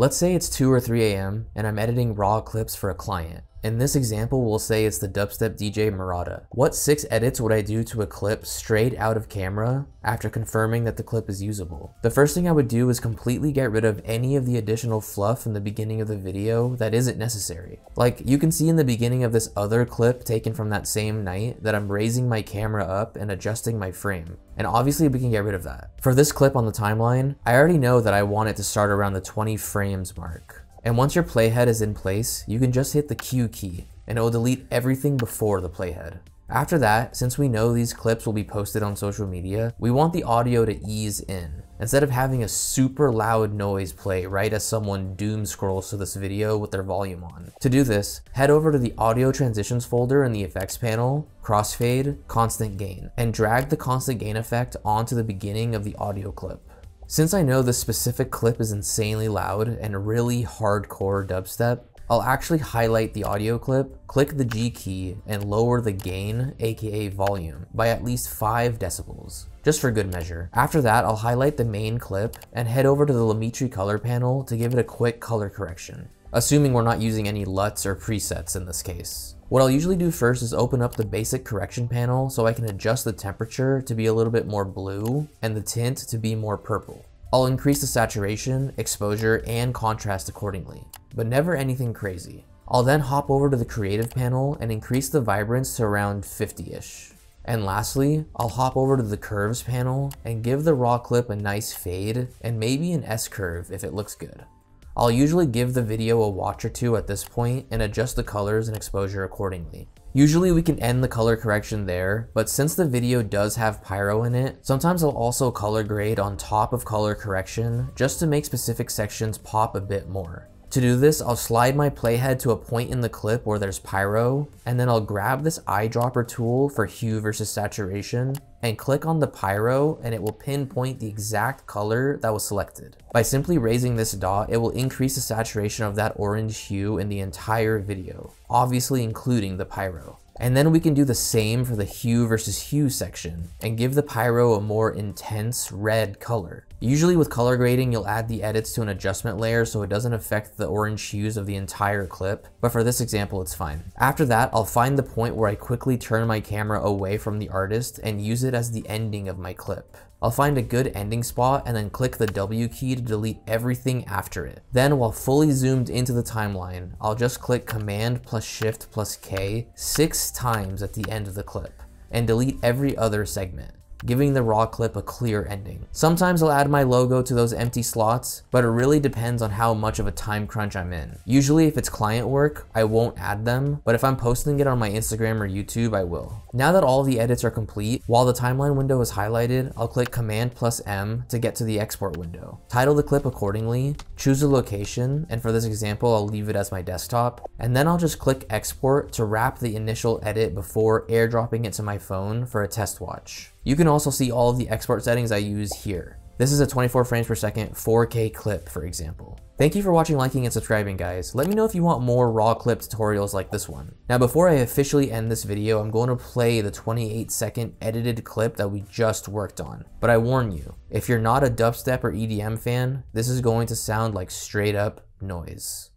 Let's say it's 2 or 3 a.m. and I'm editing raw clips for a client. In this example, we'll say it's the dubstep DJ Marauda. What six edits would I do to a clip straight out of camera after confirming that the clip is usable? The first thing I would do is completely get rid of any of the additional fluff in the beginning of the video that isn't necessary. Like you can see in the beginning of this other clip taken from that same night that I'm raising my camera up and adjusting my frame. And obviously we can get rid of that. For this clip on the timeline, I already know that I want it to start around the 20 frames mark. And once your playhead is in place, you can just hit the Q key and it will delete everything before the playhead. After that, since we know these clips will be posted on social media, we want the audio to ease in. Instead of having a super loud noise play right as someone doom scrolls to this video with their volume on. To do this, head over to the audio transitions folder in the effects panel, crossfade, constant gain, and drag the constant gain effect onto the beginning of the audio clip. Since I know this specific clip is insanely loud and really hardcore dubstep, I'll actually highlight the audio clip, click the G key, and lower the gain, aka volume, by at least 5 decibels, just for good measure. After that, I'll highlight the main clip and head over to the Lumetri color panel to give it a quick color correction, assuming we're not using any LUTs or presets in this case. What I'll usually do first is open up the basic correction panel so I can adjust the temperature to be a little bit more blue and the tint to be more purple. I'll increase the saturation, exposure, and contrast accordingly, but never anything crazy. I'll then hop over to the creative panel and increase the vibrance to around 50-ish. And lastly, I'll hop over to the curves panel and give the raw clip a nice fade and maybe an S-curve if it looks good. I'll usually give the video a watch or two at this point and adjust the colors and exposure accordingly. Usually we can end the color correction there, but since the video does have pyro in it, sometimes I'll also color grade on top of color correction just to make specific sections pop a bit more. To do this, I'll slide my playhead to a point in the clip where there's pyro, and then I'll grab this eyedropper tool for hue versus saturation, and click on the pyro and it will pinpoint the exact color that was selected. By simply raising this dot, it will increase the saturation of that orange hue in the entire video, obviously including the pyro. And then we can do the same for the hue versus hue section and give the pyro a more intense red color. Usually with color grading, you'll add the edits to an adjustment layer so it doesn't affect the orange hues of the entire clip, but for this example, it's fine. After that, I'll find the point where I quickly turn my camera away from the artist and use it as the ending of my clip. I'll find a good ending spot and then click the W key to delete everything after it. Then while fully zoomed into the timeline, I'll just click Command plus Shift plus K six times at the end of the clip and delete every other segment giving the raw clip a clear ending. Sometimes I'll add my logo to those empty slots, but it really depends on how much of a time crunch I'm in. Usually if it's client work, I won't add them, but if I'm posting it on my Instagram or YouTube, I will. Now that all the edits are complete, while the timeline window is highlighted, I'll click Command plus M to get to the export window. Title the clip accordingly, choose a location, and for this example, I'll leave it as my desktop, and then I'll just click export to wrap the initial edit before airdropping it to my phone for a test watch. You can also see all of the export settings I use here. This is a 24 frames per second 4K clip, for example. Thank you for watching, liking, and subscribing, guys. Let me know if you want more raw clip tutorials like this one. Now, before I officially end this video, I'm going to play the 28 second edited clip that we just worked on. But I warn you, if you're not a dubstep or EDM fan, this is going to sound like straight up noise.